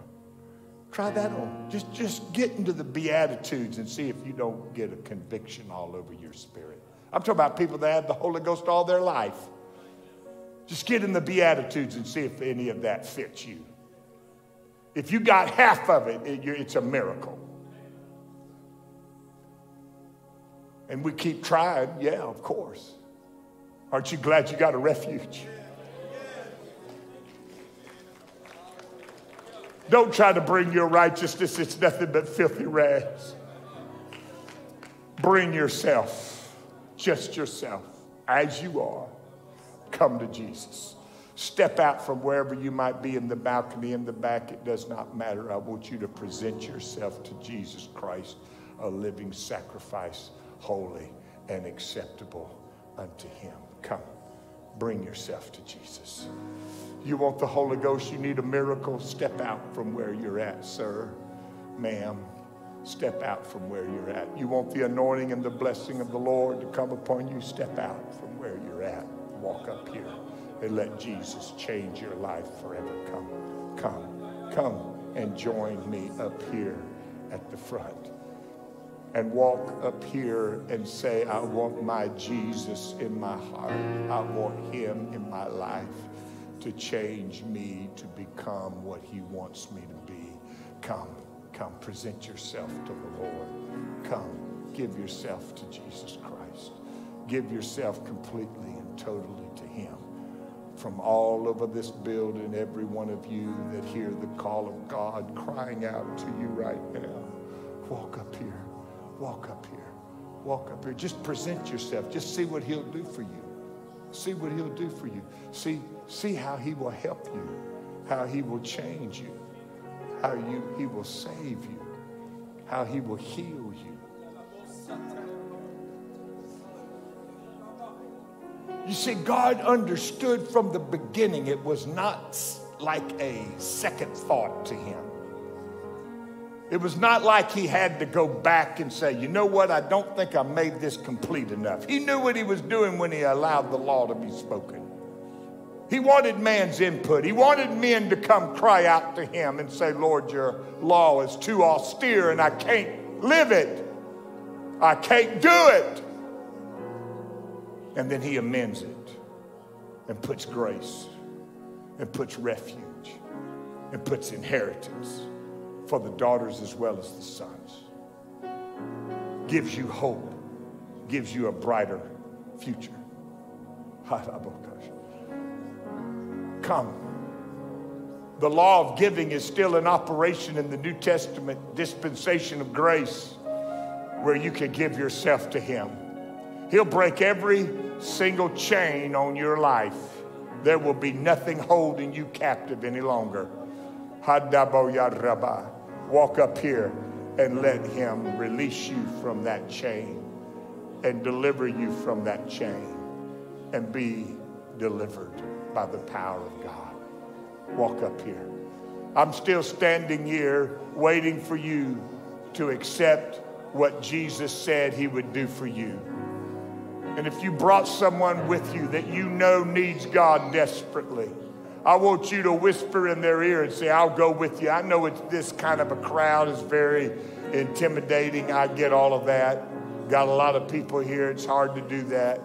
Try that on. Just, just get into the Beatitudes and see if you don't get a conviction all over your spirit. I'm talking about people that have the Holy Ghost all their life. Just get in the Beatitudes and see if any of that fits you. If you got half of it, it's a miracle. And we keep trying, yeah, of course. Aren't you glad you got a refuge? Don't try to bring your righteousness, it's nothing but filthy rags. Bring yourself just yourself as you are. Come to Jesus. Step out from wherever you might be in the balcony, in the back, it does not matter. I want you to present yourself to Jesus Christ, a living sacrifice, holy and acceptable unto Him. Come, bring yourself to Jesus. You want the Holy Ghost, you need a miracle, step out from where you're at, sir, ma'am step out from where you're at. You want the anointing and the blessing of the Lord to come upon you, step out from where you're at. Walk up here and let Jesus change your life forever. Come, come, come and join me up here at the front. And walk up here and say, I want my Jesus in my heart. I want him in my life to change me to become what he wants me to be. Come. Come, present yourself to the Lord. Come, give yourself to Jesus Christ. Give yourself completely and totally to Him. From all over this building, every one of you that hear the call of God crying out to you right now, walk up here, walk up here, walk up here. Just present yourself. Just see what He'll do for you. See what He'll do for you. See, see how He will help you, how He will change you how you, he will save you. how he will heal you. You see, God understood from the beginning it was not like a second thought to him. It was not like he had to go back and say, you know what, I don't think I made this complete enough. He knew what he was doing when he allowed the law to be spoken. He wanted man's input. He wanted men to come cry out to him and say, Lord, your law is too austere and I can't live it. I can't do it. And then he amends it and puts grace and puts refuge and puts inheritance for the daughters as well as the sons. Gives you hope, gives you a brighter future. Come. The law of giving is still in operation in the New Testament dispensation of grace where you can give yourself to Him. He'll break every single chain on your life. There will be nothing holding you captive any longer. Walk up here and let Him release you from that chain and deliver you from that chain and be delivered by the power of God. Walk up here. I'm still standing here waiting for you to accept what Jesus said He would do for you. And if you brought someone with you that you know needs God desperately, I want you to whisper in their ear and say, I'll go with you. I know it's this kind of a crowd is very intimidating. I get all of that. Got a lot of people here. It's hard to do that.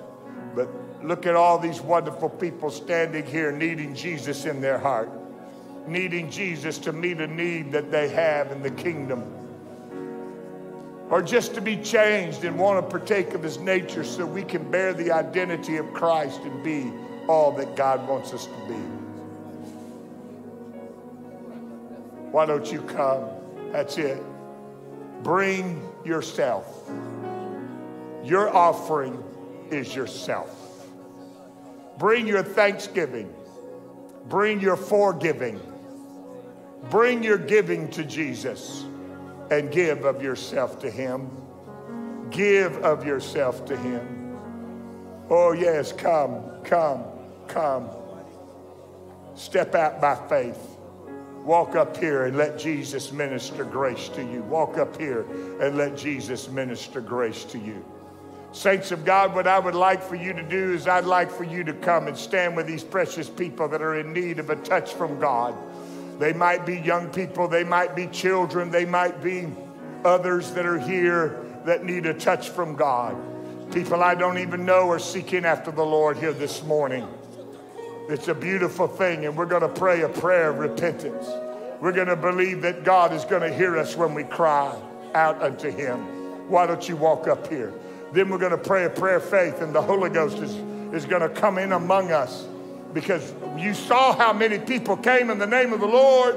But look at all these wonderful people standing here needing Jesus in their heart, needing Jesus to meet a need that they have in the kingdom. Or just to be changed and want to partake of his nature so we can bear the identity of Christ and be all that God wants us to be. Why don't you come? That's it. Bring yourself. Your offering is yourself. Bring your thanksgiving. Bring your forgiving. Bring your giving to Jesus and give of yourself to Him. Give of yourself to Him. Oh, yes, come, come, come. Step out by faith. Walk up here and let Jesus minister grace to you. Walk up here and let Jesus minister grace to you. Saints of God, what I would like for you to do is I'd like for you to come and stand with these precious people that are in need of a touch from God. They might be young people, they might be children, they might be others that are here that need a touch from God. People I don't even know are seeking after the Lord here this morning. It's a beautiful thing, and we're going to pray a prayer of repentance. We're going to believe that God is going to hear us when we cry out unto Him. Why don't you walk up here? Then we're going to pray a prayer of faith, and the Holy Ghost is, is going to come in among us because you saw how many people came in the name of the Lord.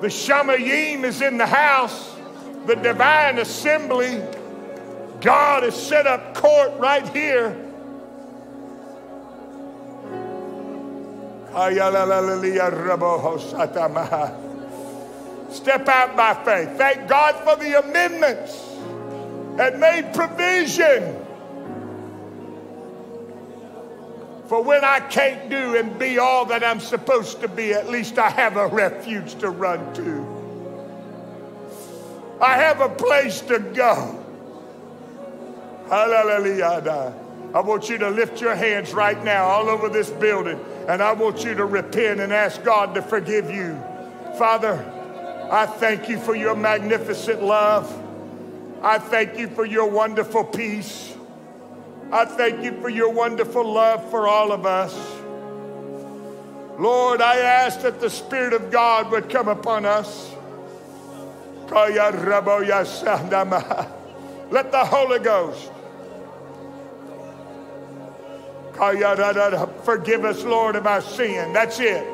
The Shamayim is in the house, the divine assembly. God has set up court right here Step out by faith. Thank God for the amendments that made provision for when I can't do and be all that I'm supposed to be, at least I have a refuge to run to. I have a place to go. Hallelujah. I want you to lift your hands right now all over this building. And I want you to repent and ask God to forgive you. Father, I thank you for your magnificent love. I thank you for your wonderful peace. I thank you for your wonderful love for all of us. Lord, I ask that the Spirit of God would come upon us. Let the Holy Ghost Forgive us, Lord, of our sin. That's it.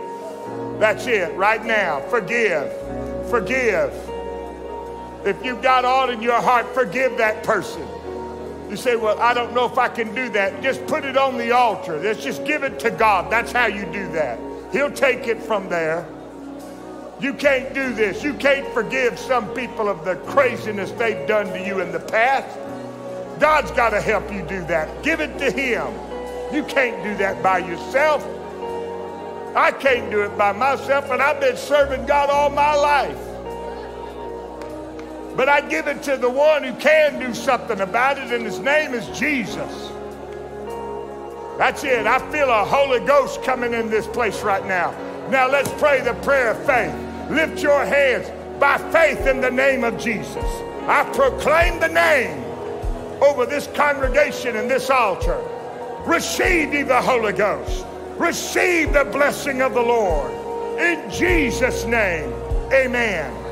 That's it. Right now. Forgive. Forgive. If you've got aught in your heart, forgive that person. You say, Well, I don't know if I can do that. Just put it on the altar. Let's just give it to God. That's how you do that. He'll take it from there. You can't do this. You can't forgive some people of the craziness they've done to you in the past. God's got to help you do that. Give it to Him. You can't do that by yourself. I can't do it by myself, and I've been serving God all my life. But I give it to the one who can do something about it, and his name is Jesus. That's it. I feel a Holy Ghost coming in this place right now. Now let's pray the prayer of faith. Lift your hands by faith in the name of Jesus. I proclaim the name over this congregation and this altar. Receive ye the Holy Ghost. Receive the blessing of the Lord. In Jesus' name, amen.